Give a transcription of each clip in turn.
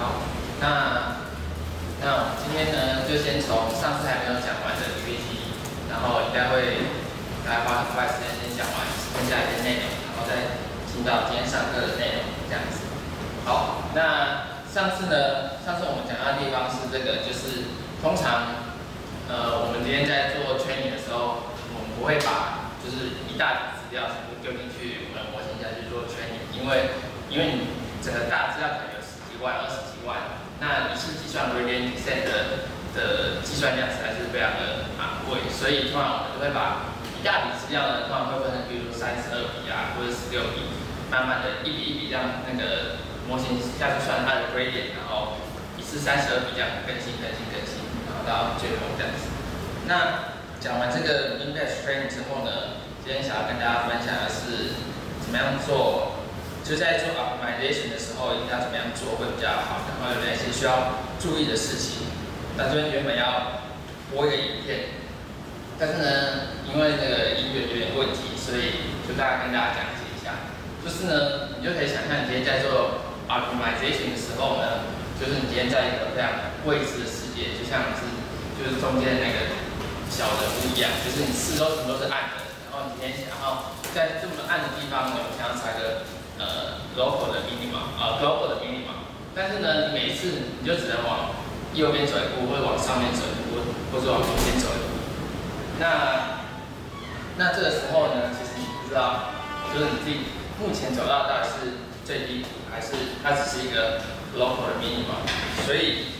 好，那那我们今天呢，就先从上次还没有讲完的 PPT，然后应该会大概花很快时间先讲完剩下一些内容，然后再进到今天上课的内容这样子。好，那上次呢，上次我们讲到的地方是这个，就是通常呃我们今天在做 training 的时候，我们不会把就是一大笔资料全部丢进去我们模型下去做 training，因为因为你整个大资料可能万、二十几万，那一次计算 gradient descent 的的计算量实在是非常的昂贵，所以通常我们都会把一大笔资料呢，通常会分成比如说三十二笔啊，或者十六笔，慢慢的一笔一笔让那个模型下去算它的 gradient，然后一次三十二笔这样更新、更新、更新，然后到最后这样子。那讲完这个 mean batch training 之后呢，今天想要跟大家分享的是怎么样做，就在做 optimization 的时候应该怎么样做会比较好，然后有哪些需要注意的事情。那这边原本要播一个影片，但是呢，因为那个音乐有点问题，所以就大概跟大家讲解一下。就是呢，你就可以想象你今天在做 optimization 的时候呢，就是你今天在一个非常未知的世界，就像是就是中间那个小人物一样，就是你四周全都是暗的，然后你今天想要在这么暗的地方呢，想要踩个呃 local 的 minimum 啊 global 的 minimum，但是呢，你每一次你就只能往右边走一步，或者往上面走一步，或者往左边走一步。那那这个时候呢，其实你不知道，就是你自己目前走到到底是最低谷，还是它只是一个 local 的 minimum。所以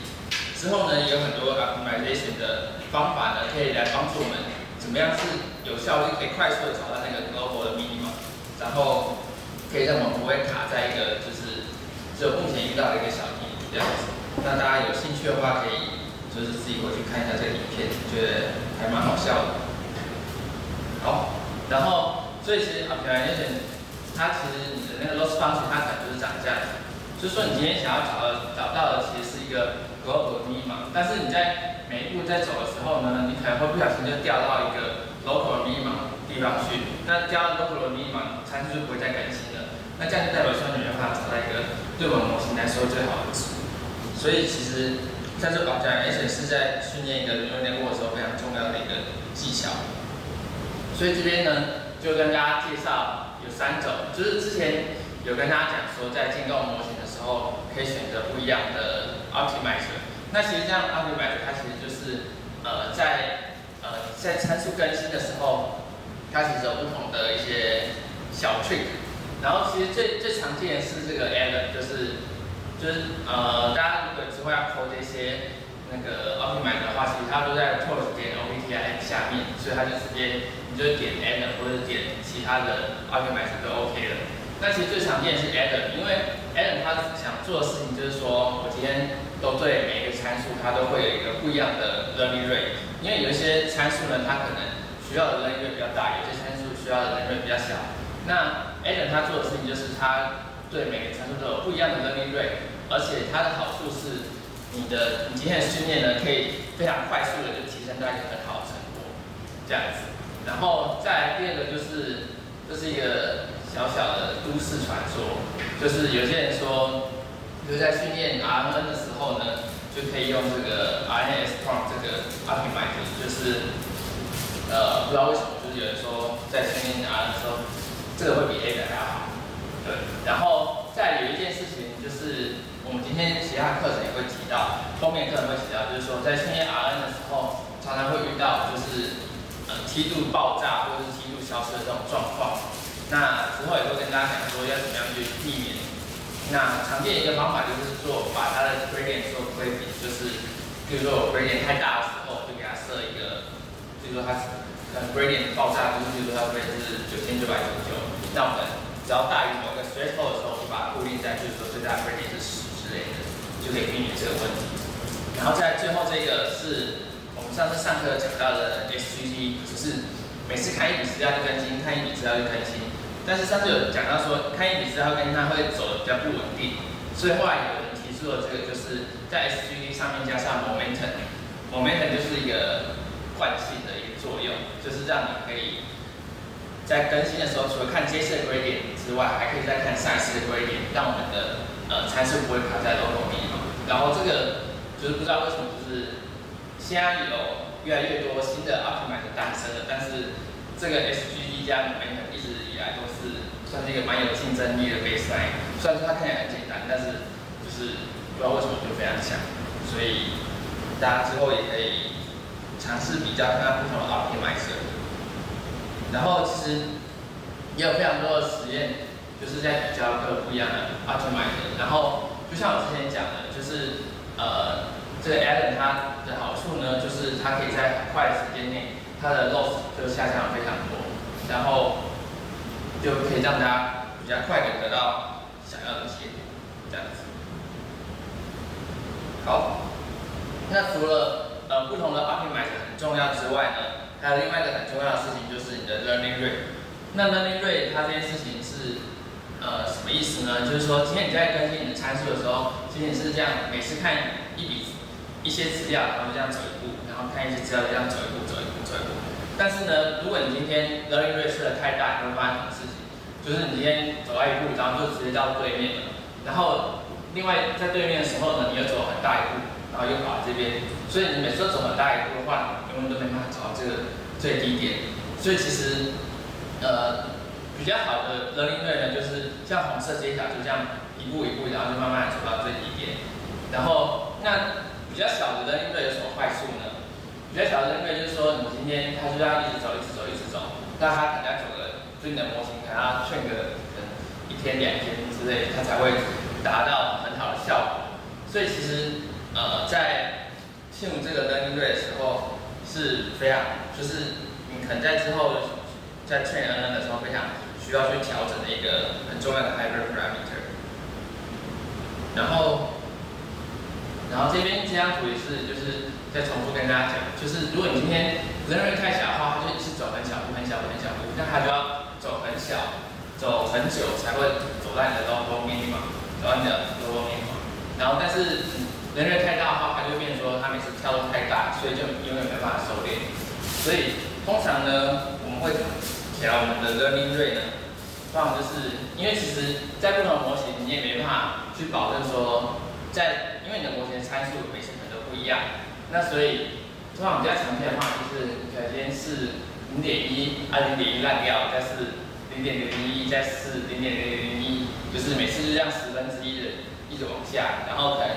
之后呢，有很多 optimization 的方法呢，可以来帮助我们怎么样是有效率，可以快速的找到那个 global 的 minimum，然后可以让我们不会卡在一个就是只有目前遇到的一个小题这样子。那大家有兴趣的话，可以就是自己回去看一下这个影片，觉得还蛮好笑的。好，然后所以其实 optimization 它其实你的那个 loss function 它可能就是长这样子，就是说你今天想要找到找到的其实是一个 global 的密码但是你在每一步在走的时候呢，你可能会不小心就掉到一个 local 的密码地方去，那掉到 local 的密码参数就不会再更新，那这样就代表说你没有办法找到一个对我们模型来说最好的值。所以其实在这讲讲，而且是在训练一个 neural network 的时候非常重要的一个技巧。所以这边呢，就跟大家介绍有三种，就是之前有跟大家讲说，在建构模型的时候，可以选择不一样的 optimizer。那其实这样 optimizer 它其实就是呃在呃在参数更新的时候，它其实有不同的一些小 trick。然后其实最最常见的是这个 error，就是就是呃大家如果之后要抠这些那个 Optimize 的话，其实它都在 tools 点 OPTI 下面，所以它就直接你就点 Adam 或者点其他的 optimizer 就 OK 了。那其实最常见的是 Adam，因为 Adam 它想做的事情就是说我今天都对每一个参数它都会有一个不一样的 learning rate，因为有一些参数呢它可能需要的 learning rate 比较大，有些参数需要的 learning rate 比较小。那 Adam 他做的事情就是他对每个参数都有不一样的 learning rate，而且它的好处是你的你今天的训练呢可以非常快速的就提升到一个很好的成果，这样子。然后再来第二个就是这是一个小小的都市传说，就是有些人说就是在训练 RNN 的时候呢，就可以用这个 RNS prompt 这个 optimizer，就是呃不知道为什么，就是有人说在训练 RNN 的时候。这个会比 A 的还要好，对。然后再有一件事情，就是我们今天其他课程也会提到，后面课程会提到，就是说在训练 RN 的时候，常常会遇到就是呃梯度爆炸或者是梯度消失的这种状况。那之后也会跟大家讲说要怎么样去避免。那常见一个方法就是做把它的 gradient 做规避，就是比如说我 gradient 太大的时候，就给它设一个，就是说它呃 gradient 爆炸，就是比如说它 gradient 是九千九百九十九。那我们只要大于某个 threshold 的时候，就把它固定在，就是说最大 gradient 是十之类的，就可以避免这个问题。然后在最后这个是我们上次上课讲到的 SGT，就是每次看一笔资料就更新，看一笔资料就更新。但是上次有讲到说，看一笔资料更新它会走的比较不稳定，所以后来有人提出了这个，就是在 SGT 上面加上 momentum，momentum 就是一个惯性的一个作用，就是让你可以。在更新的时候，除了看这次的 gradient 之外，还可以再看上一次的 gradient，让我们的呃参数不会卡在 local minimum。然后这个就是不知道为什么，就是现在有越来越多新的 optimizer 诞生了，但是这个 SGD 加 M 一直以来都是算是一个蛮有竞争力的 baseline。虽然说它看起来很简单，但是就是不知道为什么就非常强，所以大家之后也可以尝试比较看看不同的 optimizer。然后其实也有非常多的实验，就是在比较各不一样的 optimizer。然后就像我之前讲的，就是呃，这个 Alan 它的好处呢，就是它可以在很快的时间内，它的 loss 就下降了非常多，然后就可以让大家比较快的得到想要的结果，这样子。好，那除了呃不同的 optimizer 很重要之外呢，还有另外一个很重要的事情就是你的 learning rate。那 learning rate 它这件事情是呃，什么意思呢？就是说，今天你在更新你的参数的时候，仅仅是这样，每次看一笔一些资料，然后这样走一步，然后看一些资料这样走一步，走一步，走一步。但是呢，如果你今天 learning rate 设的太大，你会发生什么事情？就是你今天走到一步，然后就直接到对面了。然后另外在对面的时候呢，你又走很大一步，又跑这边，所以你每次都走很大一步的话，永远都没办法找到这个最低点。所以其实，呃。比较好的 learning rate 呢，就是像红色这一条，就这样一步一步，然后就慢慢走到最低点。然后那比较小的 learning rate 有什么坏处呢？比较小的 learning rate 就是说，你今天它就要一直走，一直走，一直走，那它可能要走了，就你的模型可能要劝个一天两天之类，它才会达到很好的效果。所以其实呃，在进入这个登军队的时候是非常，就是你可能在之后在 train NN 的时候非常。需要去调整的一个很重要的 hyperparameter。然后，然后这边这张图也是，就是再重复跟大家讲，就是如果你今天 learning 太小的话，它就一直走很小步、很小步、很小步，那它就要走很小、走很久才会走到你的 local minimum，走到你的 local minimum。然后，但是能量太大的话，它就会变成说它每次跳动太大，所以就永远没办法收敛。所以通常呢，我们会调我们的 learning rate 呢。通常就是因为其实，在不同的模型，你也没办法去保证说，在因为你的模型参数每次可能都不一样，那所以通常比较常见的话，就是可能先是零点一，啊零点一烂掉，再是零点零零一，再是零点零零一，就是每次就这样十分之一的一直往下，然后可能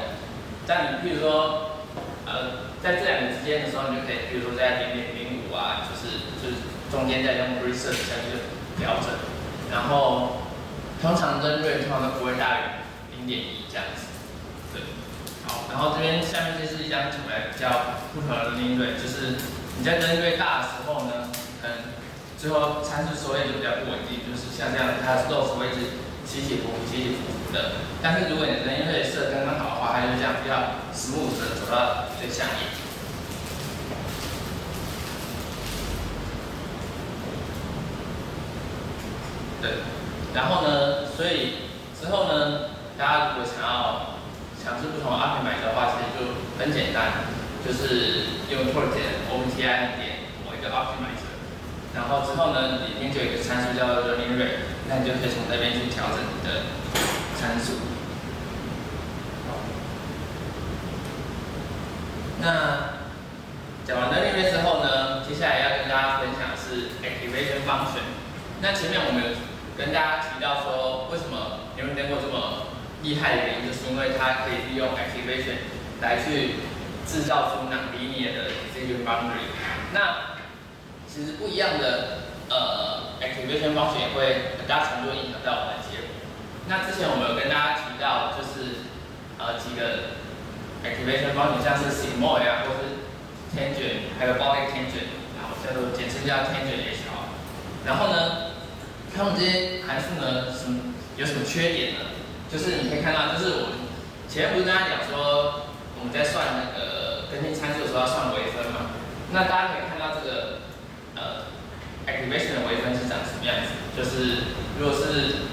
在你譬如说，呃，在这两个之间的时候，你就可以，比如说在零点零五啊，就是就是中间再用 research 下去调整。然后，通常登瑞通常都不会大于零点一这样子，对。好，然后这边下面就是一张图来比较不同的登瑞，就是你在登瑞大的时候呢，可能最后参数收敛就比较不稳定，就是像这样，它的 loss 位置起起伏伏、起起伏伏的。但是如果你的登瑞设刚刚好的话，它就这样比较 smooth 的走到最下面。对，然后呢，所以之后呢，大家如果想要尝试不同的 a p 买的话，其实就很简单，就是用 t o r 点 OpenTI 点某一个 optimizer，然后之后呢，里面就有一个参数叫做 learning rate，那你就可以从这边去调整你的参数。那讲完了那边之后呢，接下来要跟大家分享的是 activation function 那前面我们有跟大家提到说为什么，因为经过这么厉害的原因，就是因为它可以利用 activation 来去制造出那 linear 的这 u boundary 那其实不一样的。呃 activation 方式也会很大程度影响到我们的结果。那之前我们有跟大家提到，就是呃几个 activation 方式，像是 sigmoid 啊，或是 tangent，还有 body tangent，然后叫做简称叫 tangent H。然后呢？它们这些函数呢，什么有什么缺点呢？就是你可以看到，就是我们前面不是跟大家讲说，我们在算那个更新参数的时候要算微分嘛？那大家可以看到这个呃 activation 的微分是长什么样子？就是如果是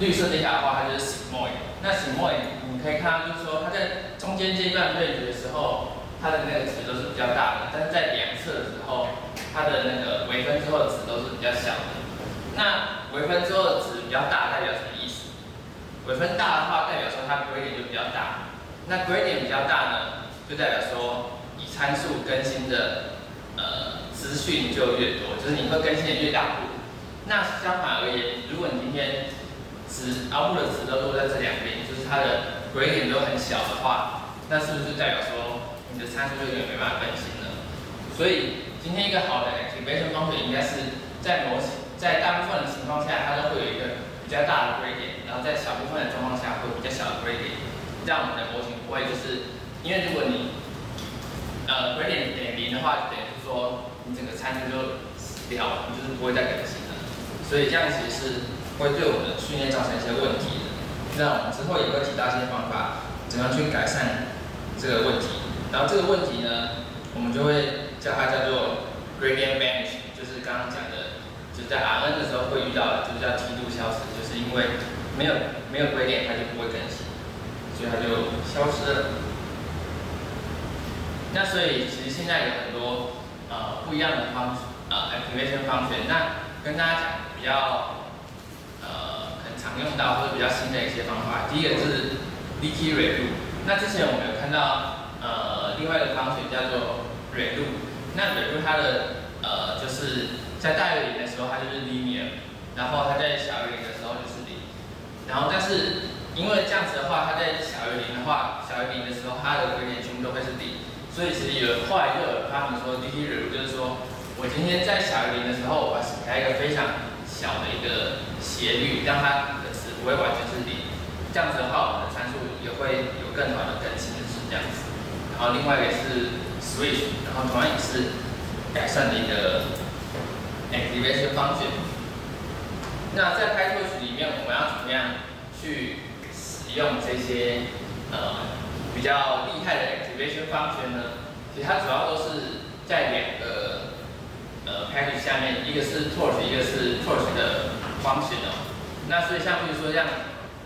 绿色这条的话，它就是 sigmoid。那 sigmoid 你可以看到，就是说它在中间这一段对决的时候，它的那个值都是比较大的，但是在两侧的时候，它的那个微分之后的值都是比较小的。那微分之后的值比较大，代表什么意思？微分大的话，代表说它规律就比较大。那 gradient 比较大呢，就代表说以参数更新的呃资讯就越多，就是你会更新的越大步。那相反而言，如果你今天值 o u t 的值都落在这两边，就是它的 gradient 都很小的话，那是不是代表说你的参数就有点没办法更新了？所以今天一个好的 activation function 应该是在模型在大部分的情况下，它都会有一个比较大的 gradient，然后在小部分的状况下会比较小的 gradient，让我们的模型不会就是因为如果你呃 gradient 等于零的话，等于说你整个参数就死掉了，你就是不会再更新了。所以这样其实是会对我们的训练造成一些问题的。那我们之后也会提到一些方法，怎样去改善这个问题。然后这个问题呢，我们就会叫它叫做 gradient vanish，就是刚刚讲的，就在 Rn 的时候会遇到的，就是叫梯度消失，就是因为没有没有 gradient 它就不会更新，所以它就消失了。那所以其实现在有很呃不一样的方呃 activation function，那跟大家讲比较呃很常用到或者比较新的一些方法。第一个是 leaky relu，那之前我们有看到呃另外一个 function 叫做 relu，那 relu 它的呃就是在大于零的时候它就是 linear，然后它在小于零的时候就是零，然后但是因为这样子的话，它在小于零的话，小于零的时候它的极限全部都会是零。所以其实有后来就有发明说，DT relu 就是说我今天在小于零的时候，我给它一个非常小的一个斜率，让它的值不会完全是零。这样子的话，我们的参数也会有更好的更新，是这样子。然后另外一个是 switch，然后同样也是改善的一个 activation function。那在 PyTorch 里面，我们要怎么样去使用这些呃？比较厉害的 activation function 呢，其实它主要都是在两个呃 package 下面，一个是 torch，一个是 torch 的 function 哦。那所以像比如说像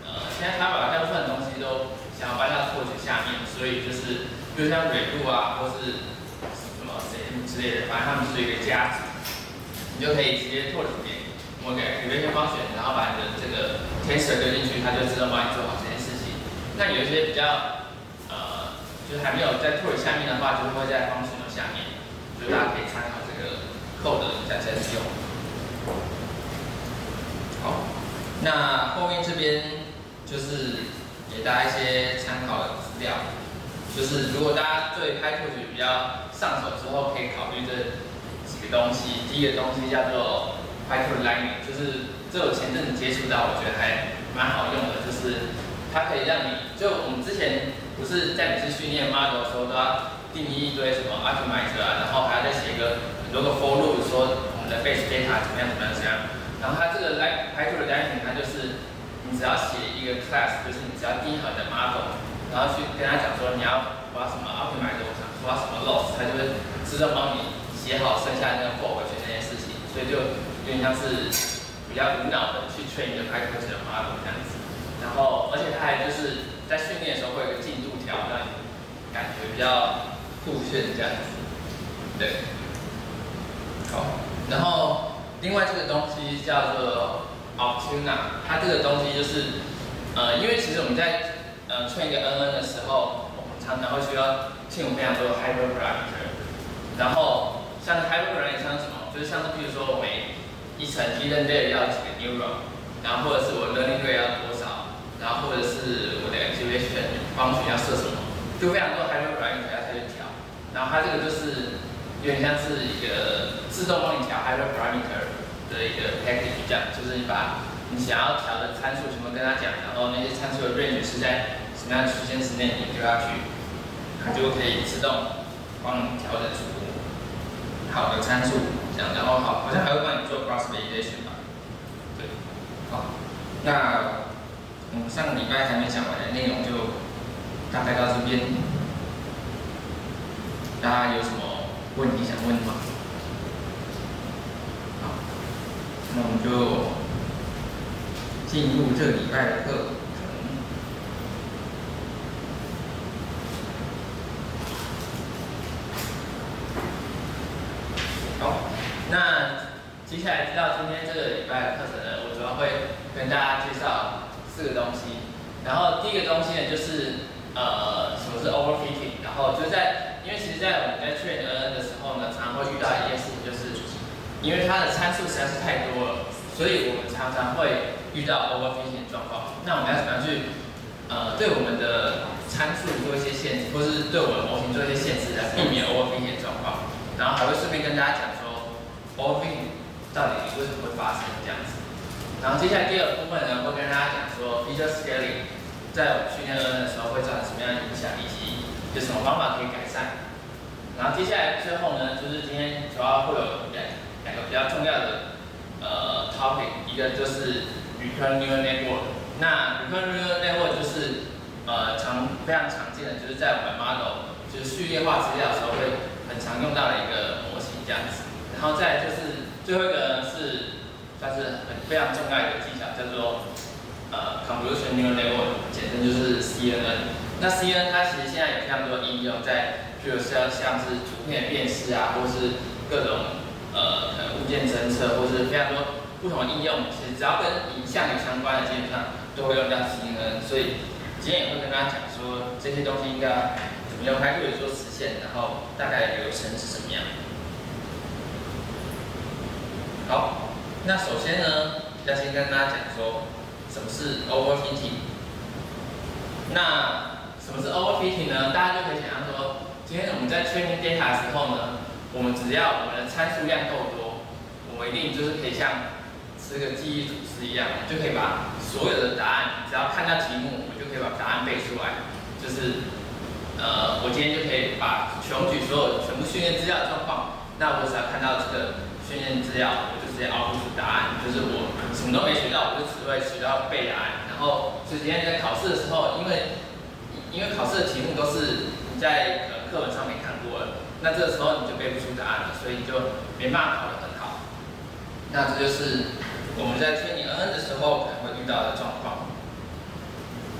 呃，现在它把大部分东西都想要搬到 torch 下面，所以就是就像蕊度啊，或是什么 s a m 之类的，反正它们是一个家族，你就可以直接 torch 给某个 activation function，然后把你的这个 tensor 丢进去，它就自动帮你做好这件事情。那有一些比较就是还没有在 t o r 下面的话，就会在 function 下面，就大家可以参考这个 code 再再使用。好，那后面这边就是给大家一些参考的资料，就是如果大家对 Python 比较上手之后，可以考虑这几个东西。第一个东西叫做 Python Lining，就是这我前阵子接触到，我觉得还蛮好用的，就是它可以让你就我们之前。不是在每次训练 model 的时候都要定义一堆什么 optimizer 啊，然后还要再写一个很多个 for loop，说我们的 base data 怎么样怎么样怎么样。然后它这个 like Python 的 lining 它就是你只要写一个 class，就是你只要定义好你的 model，然后去跟他讲说你要发什么 optimizer，我想抓什么 loss，它就会自动帮你写好剩下那个 for 回去那件事情。所以就有点像是比较无脑的去 train 一个 Python 的 model 这样子。然后而且它还就是在训练的时候会有个进度条。让你感觉比较酷炫这样子，对，好，然后另外这个东西叫做 Optuna，它这个东西就是，呃，因为其实我们在呃串一个 NN 的时候，我们常常会需要进入非常多 hyperparameter，然后像 hyperparameter 像什么，就是像是比如说我每一层 hidden layer 要几个 neuron，然后或者是我 learning rate 要多少。然后或者是我的 activation function 要设什么，就非常多 hyperparameter 要下去调。然后它这个就是有点像是一个自动帮你调 hyperparameter 的一个 package，这样就是你把你想要调的参数全部跟它讲，然后那些参数的 range 是在什么样的区间之内，你就要去，它就可以自动帮你调整出好的参数，这样。然后好，好像还会帮你做 cross validation 吧？对，好，那。我们，上个礼拜还没讲完的内容就大概到这边，大家有什么问题想问吗？好，那我们就进入这礼拜的课程。好，那接下来知道今天这个礼拜的课程呢，我主要会跟大家介绍。这个东西，然后第一个东西呢，就是呃么是 overfitting，然后就是在，因为其实，在我们在确认 NN 的时候呢，常常会遇到一件事情，就是因为它的参数实在是太多了，所以我们常常会遇到 overfitting 状况。那我们要怎么样去，呃，对我们的参数做一些限制，或是对我们模型做一些限制，来避免 overfitting 状况。然后还会顺便跟大家讲说，overfitting 到底为什么会发生这样子。然后接下来第二部分呢，会跟大家讲说，feature scaling。在训练 N 的时候会造成什么样的影响，以及有什么方法可以改善。然后接下来最后呢，就是今天主要会有两两个比较重要的呃 topic，一个就是 recurrent neural network。那 recurrent neural network 就是呃常非常常见的，就是在我们 model 就是序列化资料的时候会很常用到的一个模型这样子。然后再就是最后一个呢是算是很非常重要的一个技巧，叫做呃，convolution neural network，简称就是 CNN。那 CNN 它其实现在有非常多应用，在，譬如像像是图片辨识啊，或是各种呃可能物件侦测，或是非常多不同的应用。其实只要跟影像有相关的，基本上都会用到 CNN。所以今天也会跟大家讲说，这些东西应该怎么用它，或者说实现，然后大概流程是什么样。好，那首先呢，要先跟大家讲说。什么是 overfitting？那什么是 overfitting 呢？大家就可以想象说，今天我们在确定 data 的时候呢，我们只要我们的参数量够多，我们一定就是可以像这个记忆组织一样，就可以把所有的答案，只要看到题目，我就可以把答案背出来。就是，呃，我今天就可以把穷举所有全部训练资料的状况，那我只要看到这个训练资料。我就直接凹出答案，就是我什么都没学到，我就只会学到背答案。然后，所以今天在考试的时候，因为因为考试的题目都是你在呃课本上面看过了，那这个时候你就背不出答案了，所以你就没办法考得很好。那这就是我们在推你 N 的时候可能会遇到的状况。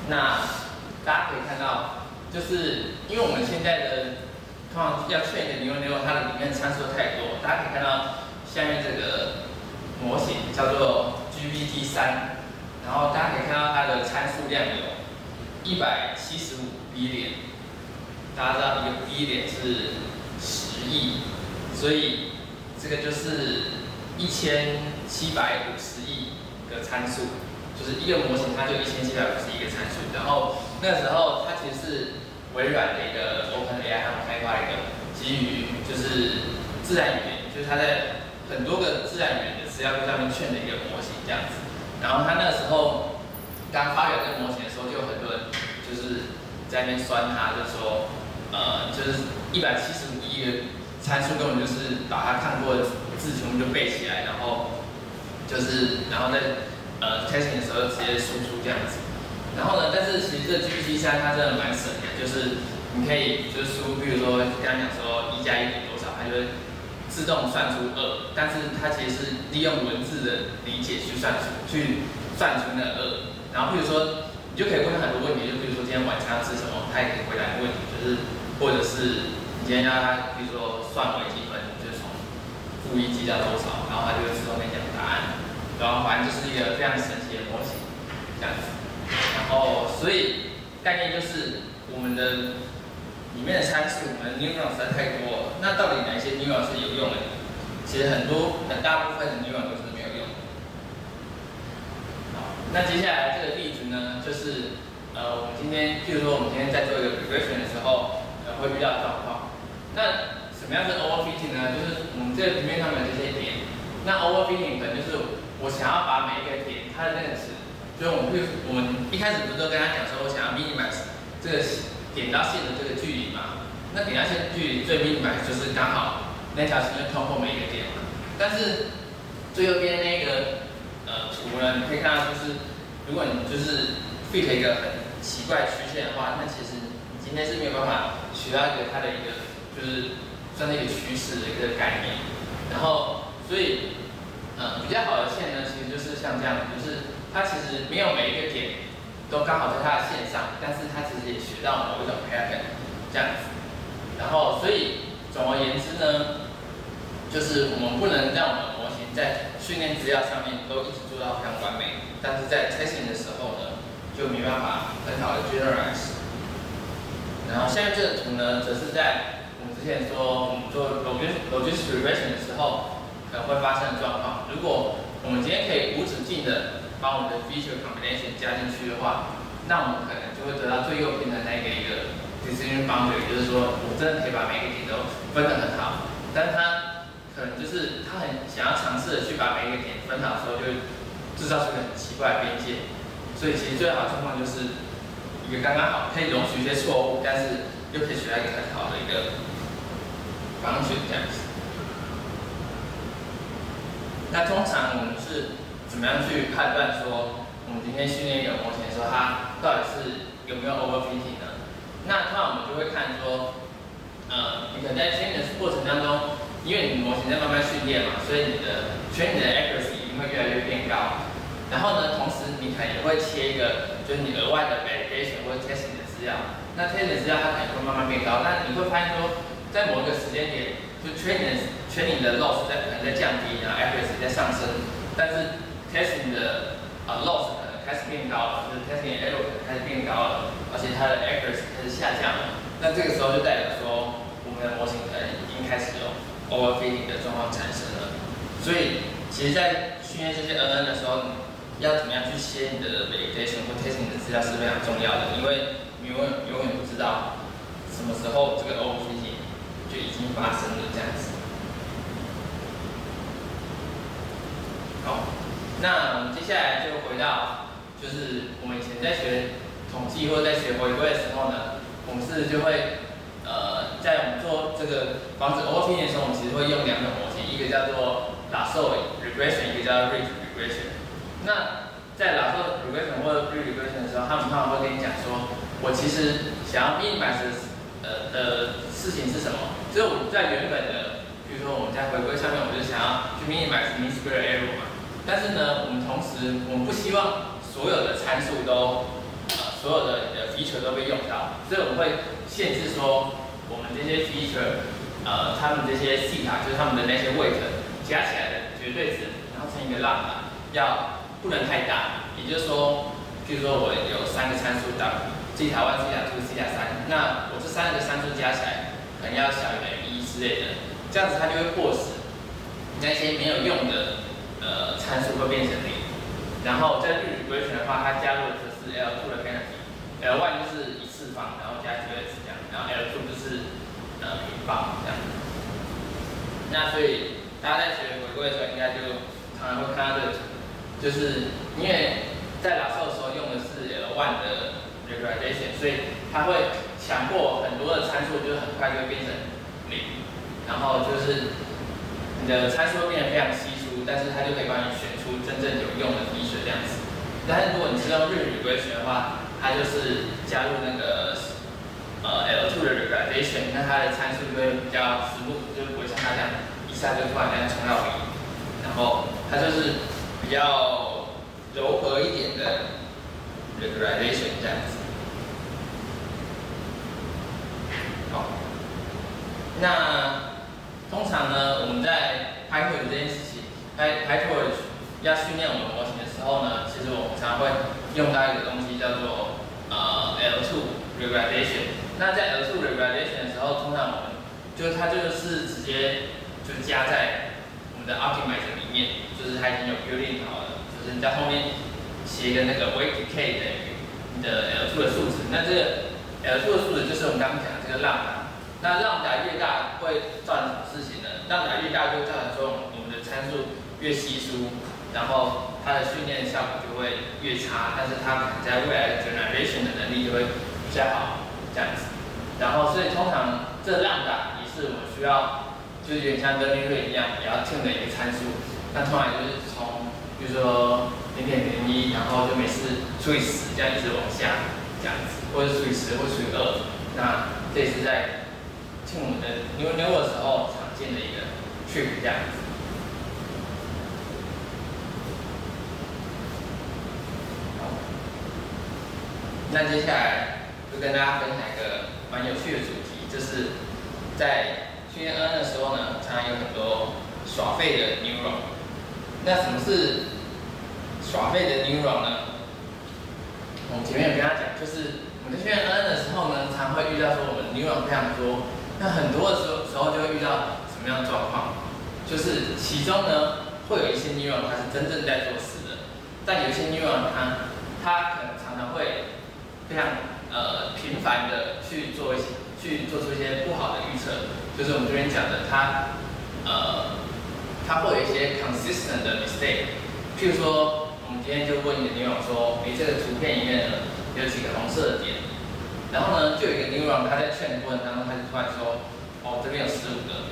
那大家可以看到，就是因为我们现在的通常要确认一个牛牛它的里面参数太多，大家可以看到下面这个。模型叫做 GPT 三，然后大家可以看到它的参数量有一百七十五 B 点，大家知道一个 B 点是十亿，所以这个就是一千七百五十亿个参数，就是一个模型它就一千七百五十亿个参数。然后那时候它其实是微软的一个 OpenAI 他们开发一个基于就是自然语言，就是它在很多个自然语言的。资料库上面圈的一个模型这样子，然后他那时候刚发表这个模型的时候，就有很多人就是在那边酸他，就说，呃，就是一百七十五亿个参数根本就是把他看过的字全部就背起来，然后就是然后在呃 testing 的时候直接输出这样子，然后呢，但是其实这 GPT 三它真的蛮神的，就是你可以就是输，比如说刚刚讲说一加一等于多少，它就会。自动算出二，但是它其实是利用文字的理解去算出，去算出那二。然后比如说，你就可以问他很多问题，就比如说今天晚餐要吃什么，他也可以回答你问题，就是或者是你今天要他，比如说算微积分，负一积到多少，然后他就会自动给你讲答案。然后反正就是一个非常神奇的模型，这样子。然后所以概念就是我们的。里面的参数，我们 neuron 实在太多了。那到底哪些 neuron 是有用的？其实很多很大部分的 neuron 都是没有用的。好，那接下来这个例子呢，就是呃，我们今天，譬如说我们今天在做一个 regression 的时候，呃，会遇到状况。那么样是 overfitting 呢？就是我们这个平面上面的这些点。那 overfitting 可能就是我想要把每一个点它的那个值，就是我们会，我们一开始不是都跟他讲说，我想要 minimize 这个。点到线的这个距离嘛，那点到线距离最 minimize 就是刚好那条线就通过每一个点嘛。但是最右边那个呃图呢，你可以看到就是，如果你就是 fit 一个很奇怪曲线的话，那其实你今天是没有办法取到一个它的一个就是算是一个趋势的一个概念。然后所以呃比较好的线呢，其实就是像这样，就是它其实没有每一个点。都刚好在它的线上，但是它其实也学到某一种 pattern 这样子，然后所以总而言之呢，就是我们不能让我们模型在训练资料上面都一直做到非常完美，但是在 testing 的时候呢，就没办法很好的 generalize。然后下面这个图呢，则是在说我们做 logistic regression 的时候可能会发生的状况。如果我们今天可以无止境的把我们的 feature combination 加进去的话，那我们可能就会得到最右边的那个一个 decision boundary，就是说我真的可以把每个点都分得很好，但是它可能就是他很想要尝试的去把每一个点分好的时候，就制造出很奇怪的边界。所以其实最好的状况就是一个刚刚好，可以容许一些错误，但是又可以学到一个很好的一个方式这样子。那通常我们是怎么样去判断说，我们今天训练一个模型的时候，它到底是有没有 overfitting 呢？那通常我们就会看说，呃，你可能在训练的过程当中，因为你模型在慢慢训练嘛，所以你的 training 的 accuracy 一定会越来越变高。然后呢，同时你可能也会切一个，就是你额外的 validation 或者 testing 的资料。那 testing 的资料它可能会慢慢变高，但你会发现说，在某一个时间点，就 training training 的 loss 在可能在降低，然后 accuracy 在上升，但是 testing 的啊 loss 可能开始变高了，就是 testing error 可能开始变高了，而且它的 accuracy 开始下降了。那这个时候就代表说，我们的模型可能已经开始有 overfitting 的状况产生了。所以，其实，在训练这些 NN 的时候，要怎么样去切你的 validation 或 testing 的资料是非常重要的，因为你永远永远不知道什么时候这个 overfitting 就已经发生了这样子。好，那我们接下来就回到，就是我们以前在学统计或者在学回归的时候呢，我们是就会，呃，在我们做这个防止 OT 的时候，我们其实会用两种模型，一个叫做 lasso regression，一个叫 ridge regression。那在 Lasso regression 或者 pre regression 的时候，他们通常会跟你讲说，我其实想要 minimize 呃的事情是什么？就是我们在原本的，比如说我们在回归上面，我就想要去 minimize mean square error 嘛。但是呢，我们同时我们不希望所有的参数都呃所有的的 feature 都被用到，所以我们会限制说，我们这些 feature 呃他们这些 t 塔就是他们的那些 weight 加起来的绝对值，然后乘一个 lambda 要。不能太大，也就是说，譬如说我有三个参数的，z 塔 one、z 塔 two、z 塔三，那我这三个参数加起来可能要小于等于一之类的，这样子它就会迫使那些没有用的呃参数会变成零。然后在日语规程的话，它加入的就是 L 二的 penalty，L 万就是一次方，然后加绝对值这样，然后 L 二就是呃平方这样。那所以大家在学回归的时候，应该就常常会看到这个。就是因为在拉寿的时候用的是 L1 的 regression，所以它会强迫很多的参数，就是很快就会变成零，然后就是你的参数会变得非常稀疏，但是它就可以帮你选出真正有用的滴水这样子。但是如果你是用日 regression 的话，它就是加入那个呃 L2 的 regression，那它的参数就会比较实物，就不会像它这样一下就突然间冲到零，然后它就是。比较柔和一点的 regression 这样子。好，那通常呢，我们在 PyTorch 这件事情，Py PyTorch 要训练我们模型的时候呢，其实我们常会用到一个东西叫做呃 L2 regression。那在 L2 regression 的时候，通常我们就是它就是直接就加在我们的 optimizer 里面。就是它已经有 building 好了，就是你在后面写一个那个 weight k 等于你的 L2 的数值，那这个 L2 的数值就是我们刚刚讲的这个浪达，那浪达越大会造成什么事情呢？浪达越大就造成说我们的参数越稀疏，然后它的训练效果就会越差，但是它可能在未来的 generation 的能力就会比较好，这样子。然后所以通常这浪达也是我需要，就是有点像 learning rate 一样也要 tune 的一个参数。那通常就是从，比如说零点零一，然后就每次除以十，这样一直往下，这样子，或者除以十，或除以二，那这也是在听我们的牛牛的时候常见的一个 trick 这样子。好，那接下来就跟大家分享一个蛮有趣的主题，就是在训练 N 的时候呢，常常有很多耍废的 neuron。那什么是耍废的 neuron 呢？我们前面有跟他讲，就是我们在训练 N 的时候呢，常会遇到说我们 neuron 非常多，那很多的时候时候就会遇到什么样的状况？就是其中呢会有一些 neuron 它是真正在做事的，但有些 neuron 它它可能常常会非常呃频繁的去做一些去做出一些不好的预测，就是我们这边讲的它呃它会有一些 consistent 的 mistake，譬如说我们今天就问一个 neuron 说，诶这个图片里面呢有几个红色的点？然后呢，就有一个 neuron，他在劝的过程当中，他就突然说，哦，这边有十五个。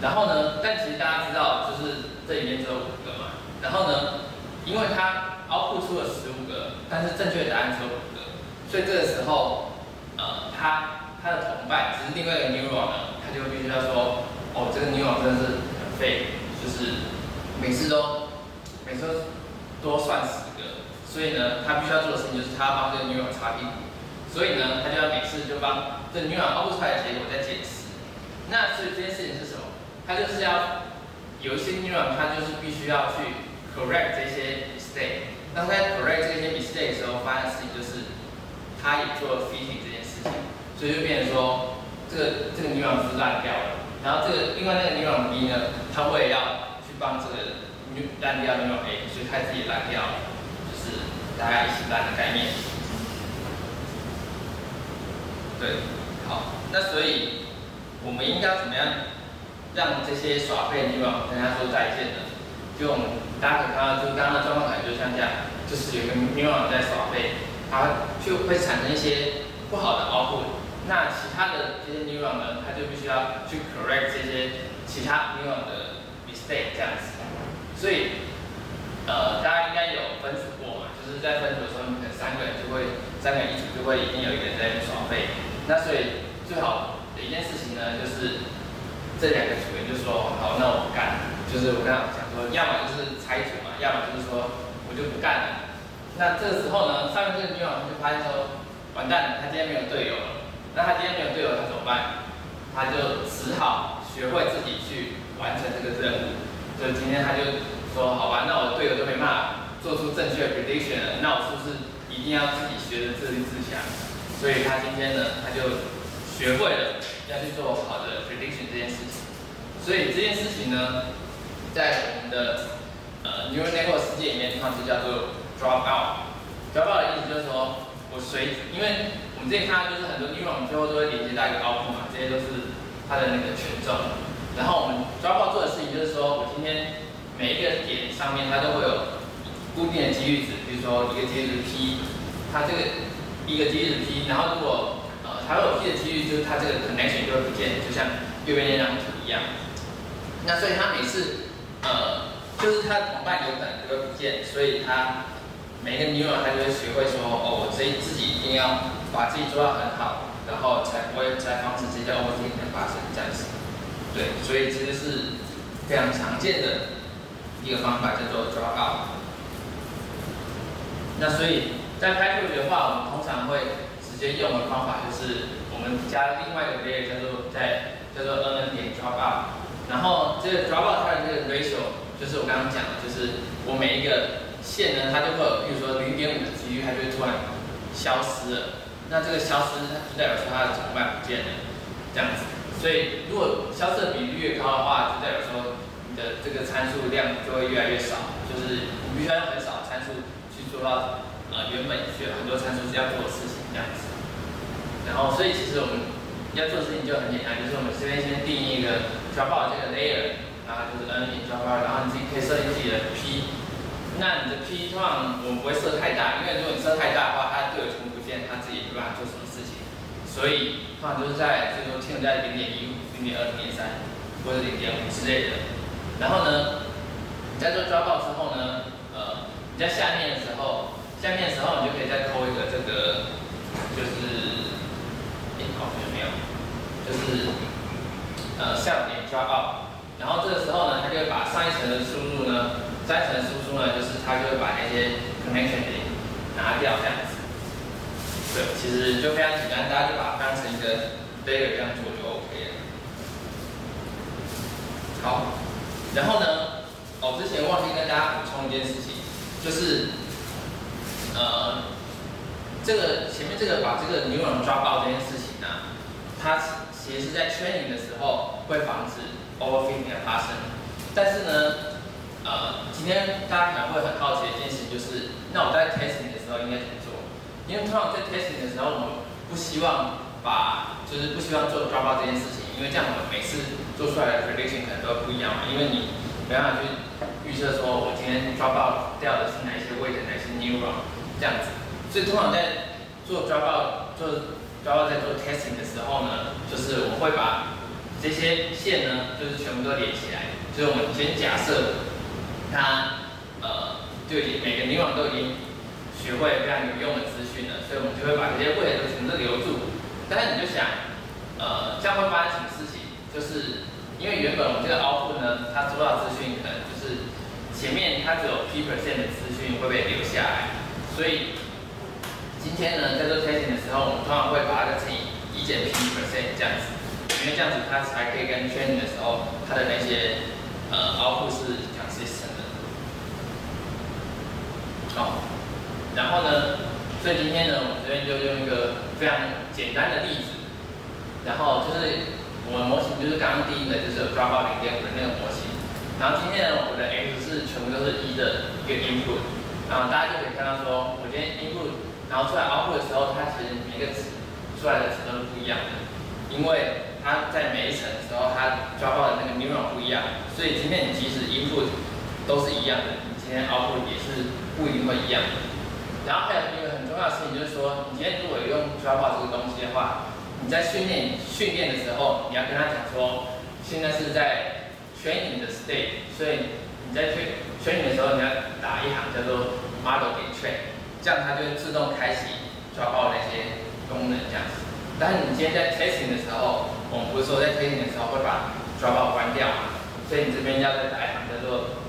然后呢，但其实大家知道，就是这里面只有五个嘛。然后呢，因为他 output 出了十五个，但是正确答案只有五个，所以这个时候，呃，他他的同伴，只是另外一个 neuron 呢，他就必须要说，哦，这个 neuron 真的是很废，就是每次都每次都多算十个。所以呢，他必须要做的事情就是他要帮这个 neuron 擦屁股。所以呢，他就要每次就帮这 new one 护出来的结果再解释。那所以这件事情是什么？他就是要有一些 neuron，他就是必须要去 correct 这些 mistake。当他在 correct 这些 mistake 的时候，发生的事情就是他也做了 fitting 这件事情，所以就变成说这个这个 niro 是烂掉了。然后这个另外那个 nirob 呢，他为了要去帮这个烂掉 niro A，所以他自己烂掉了，就是大家一起烂的概念。对，好，那所以我们应该怎么样让这些耍废的 neuron 跟他说再见呢？就我们大家可以看到，就刚刚的状况可能就像这样，就是有一个 neuron 在耍废，它就会产生一些不好的 output。那其他的这些 neuron 呢，它就必须要去 correct 这些其他 neuron 的 mistake 这样子。所以，呃，大家应该有分组过嘛？就是在分组的时候，可能三个人就会，三个人一组就会一定有一个人在耍废。那所以最好的一件事情呢，就是这两个球员就说好，那我不干。就是我刚刚讲说，要么就是拆组嘛，要么就是说我就不干了。那这个时候呢，上面这个女网就发现说，完蛋了，他今天没有队友了。那他今天没有队友，他怎么办？他就只好学会自己去完成这个任务。就今天他就说，好吧，那我队友都没办法做出正确的 prediction 了，那我是不是一定要自己学着自立自强？所以他今天呢，他就学会了要去做好的 prediction 这件事情。所以这件事情呢，在我们的呃 neural network 世界里面，通常是叫做 drop out。drop out 的意思就是说，我随，因为我们之前看到就是很多 neuron 最后都会连接到一个 output 嘛，这些都是它的那个权重。然后我们 drop out 做的事情就是说，我今天每一个点上面它都会有固定的几率值，比如说一个几率值 p，它这个。一个几率 p，然后如果呃它有 p 的几率，就是它这个 connection 就会不见，就像右边那张图一样。那所以它每次呃就是它同伴有可能就会不见，所以它每个 neuron 它就会学会说哦，我自己自己一定要把自己做到很好，然后才不会才防止这些 overfitting 的发生这样子。对，所以其实是非常常见的一个方法叫做 drop out。那所以。在 Python 的话，我们通常会直接用的方法就是我们加另外一个 day 叫做在叫做 n 点 drop out，然后这个 drop out 它的这个 ratio 就是我刚刚讲的，就是我每一个线呢，它就会有，比如说零点五的几率，它就会突然消失了。那这个消失它就代表说它的同伴不见了，这样子。所以如果消失的比率越高的话，就代表说你的这个参数量就会越来越少，就是你必须要用很少参数去做到。呃，原本需要很多参数是要做的事情这样子，然后所以其实我们要做事情就很简单，就是我们这边先定义一个 drop out 这个 layer，然后就是 n 点 drop out，然后你自己可以设定自己的 p，那你的 p 通常我们不会设太大，因为如果你设太大的话，它队友全部不见，它自己没办法做什么事情，所以通常就是在最多停留在零点一五、零点二、零点三或者零点五之类的。然后呢，你在做 drop out 之后呢，呃，你在下面的时候。下面的时候，你就可以再抠一个这个，就是，哎，好像没有，就是呃，cell 点 drop out，然后这个时候呢，它就会把上一层的输入呢，上一层输出呢，就是它就会把那些 connection 给拿掉这样子。对，其实就非常简单，大家就把它当成一个 layer 这样做就 OK 了。好，然后呢，哦，之前忘记跟大家补充一件事情，就是。呃，这个前面这个把这个牛网抓爆这件事情呢，它其实是在 training 的时候会防止 overfitting 的发生。但是呢，呃，今天大家可能会很好奇的一件事情就是，那我在 testing 的时候应该怎么做？因为通常在 testing 的时候，我们不希望把就是不希望做 dropout 这件事情，因为这样我们每次做出来的 prediction 可能都不一样嘛，因为你没办法去预测说我今天 dropout 掉的是哪些位置，哪些 neuron 这样子。所以通常在做 dropout 做 dropout 在做 testing 的时候呢，就是我们会把这些线呢，就是全部都连起来。就是我们先假设它呃，就已经每个 neuron 都已经学会非常有用的资讯了，所以我们就会把这些位置都全部都留住。但是你就想，呃，这样会发生什么事情？就是因为原本我们这个 output 呢，它收到资讯可能就是前面它只有 p percent 的资讯会被留下来，所以今天呢在做 testing 的时候，我们通常会把它乘以一减 p percent 这样子，因为这样子它才可以跟 training 的时候它的那些呃 output 是 consistent 的。好，然后呢？所以今天呢，我们这边就用一个非常简单的例子，然后就是我们模型就是刚刚第一个就是 dropout 零点五的那个模型，然后今天呢，我们的 x 是全部都是一的一个 input，然后大家就可以看到说，我今天 input，然后出来 output 的时候，它其实每个值出来的值都是不一样的，因为它在每一层的时候，它 draw 的那个 neuron 不一样，所以今天你即使 input 都是一样的，你今天 output 也是不一定会一样的。然后还有一个很重要的事情，就是说，你今天如果用 Java 这个东西的话，你在训练训练的时候，你要跟他讲说，现在是在 training 的 state，所以你在 train 的时候，你要打一行叫做 model 点 train，这样它就会自动开启抓包那些功能这样子。但是你今天在 testing 的时候，我们不是说在 testing 的时候会把抓包关掉嘛？所以你这边要再打一行叫做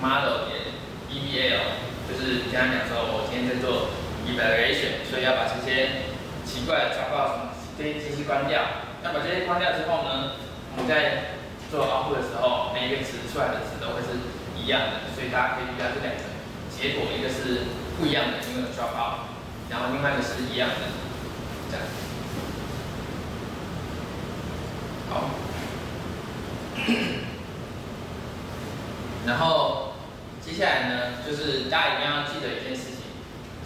model 点 eval。就是跟他讲说，我今天在做 evaluation，所以要把这些奇怪的抓包什么这些机器关掉。那把这些关掉之后呢，我们在做模糊的时候，每一个值出来的值都会是一样的。所以大家可以比较这两个结果，一个是不一样的，因为有抓报，然后另外一个是一样的，这样。好，然后。接下来呢，就是大家一定要记得一件事情，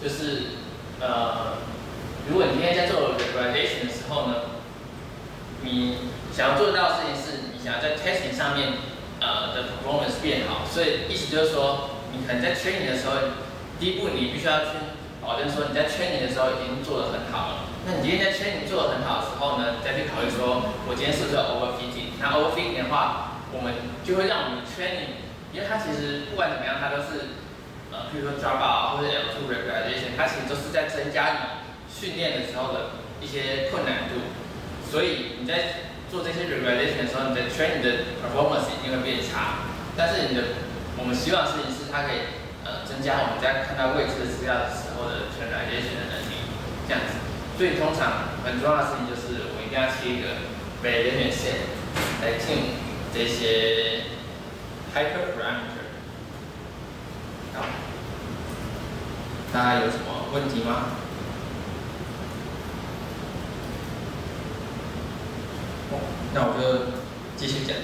就是呃，如果你今天在做 regression 的时候呢，你想要做到的事情是是，你想要在 testing 上面呃的 performance 变好，所以意思就是说，你可能在 training 的时候，第一步你必须要去保证说你在 training 的时候已经做得很好了。那你今天在 training 做得很好的时候呢，再去考虑说，我今天是不是 overfitting？那 overfitting 的话，我们就会让我们 training 因为它其实不管怎么样，它都是呃，比如说 Java 或者 L2 regression，它其实都是在增加你训练的时候的一些困难度。所以你在做这些 regulation 的时候，你的 training 的 performance 一定会变差。但是你的我们希望的事情是它可以呃增加我们在看到未知的资料的时候的 regression 的能力，这样子。所以通常很重要的事情就是我一定要切一个 validation set 来进这些。hyperparameter，好，大家有什么问题吗？那我就继续讲。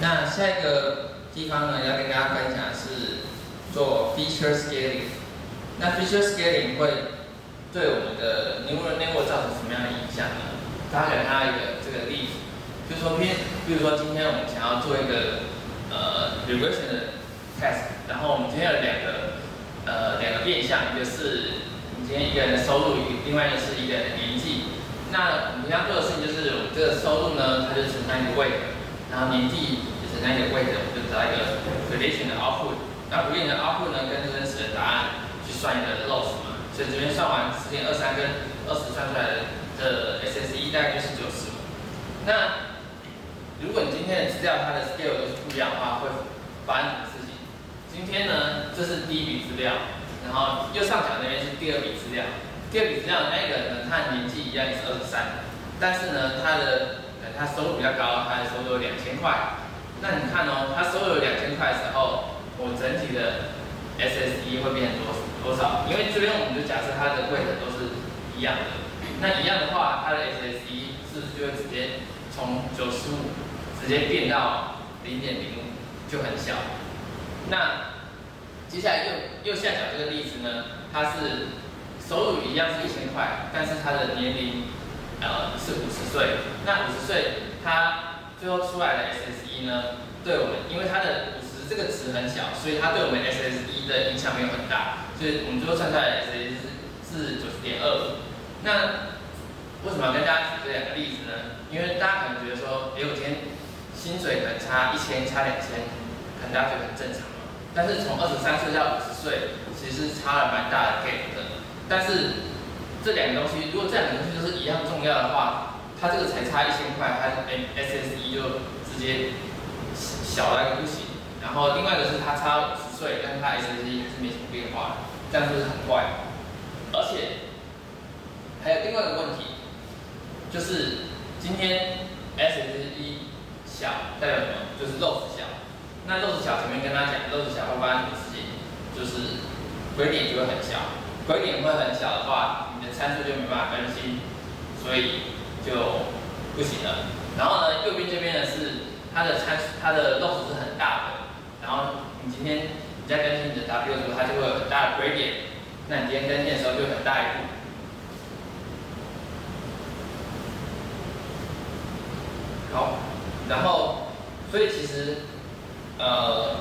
那下一个地方呢，要跟大家分享的是做 feature scaling。那 feature scaling 会对我们的 neural network 造成什么样的影响呢？大家可以看到一个这个例子，就是说，比比如说今天我们想要做一个呃，regression 的 test，然后我们今天有两个呃两个变相，一个是你今天一个人的收入，另外一个是一个人的年。那我们要做的事情就是，我们这个收入呢，它就承担一个 weight，然后年纪就承担一个 weight，我们就找一个 prediction 的 output。那 prediction 的 output 呢，跟真实的答案去算一个 loss 嘛。所以这边算完十点二三跟二十算出来的这 SSE 大概就是九十。那如果你今天的资料它的 scale 都是不一样的话，会发生什么事情？今天呢，这是第一笔资料，然后右上角那边是第二笔资料。第二笔资料那个人他的年纪一样是二十三，但是呢，他的呃他收入比较高，他的收入有两千块。那你看哦，他收入有两千块的时候，我整体的 SSE 会变成多多少？因为这边我们就假设他的位置都是一样的，那一样的话，他的 SSE 是不是就会直接从九十五直接变到零点零五，就很小。那接下来右右下角这个例子呢，它是收入一样是一千块，但是它的年龄呃是五十岁。那五十岁，它最后出来的 SSE 呢，对我们，因为它的五十这个值很小，所以它对我们 SSE 的影响没有很大，所以我们最后算出来的 SSE 是是九十点二五。那为什么要跟大家举这两个例子呢？因为大家可能觉得说，哎，我今天薪水可能差一千，差两千，可能大家觉得很正常嘛。但是从二十三岁到五十岁，其实差了蛮大的 gap 的。但是这两个东西，如果这两个东西都是一样重要的话，它这个才差一千块，它 SSE 就直接小了不行。然后另外一个是它差五十岁，但是它 SSE 还是没什么变化，这样就是很怪？而且还有另外一个问题。就是今天 SSE 小代表什么？就是肉子小。那肉子小前面跟他讲，肉子小会发生什么事情？就是鬼点就会很小，鬼点会很小的话，你的参数就没办法更新，所以就不行了。然后呢，右边这边呢是它的参数它的 loss 是很大的，然后你今天你在更新你的 W 的时候，它就会有很大的鬼点。那你今天更新的时候就很大一步。好，然后，所以其实，呃，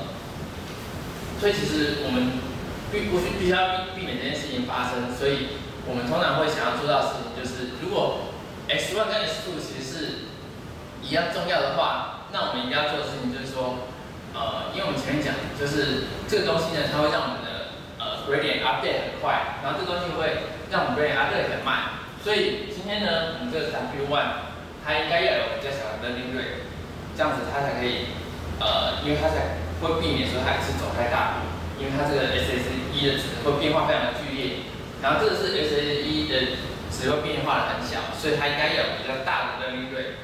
所以其实我们必不须必须要避避免这件事情发生，所以我们通常会想要做到的事情就是，如果 x one 跟 x two 其实是一样重要的话，那我们应该要做的事情就是说，呃，因为我们前面讲，就是这个东西呢，它会让我们的呃 gradient update 很快，然后这个东西会让我们 gradient update 很慢，所以今天呢，我们这个 w one 它应该要有比较小的 learning rate，这样子它才可以，呃，因为它才会避免说它一次走太大，因为它这个 SSE 的值会变化非常的剧烈，然后这个是 SSE 的值会变化的很小，所以它应该要有比较大的 learning rate，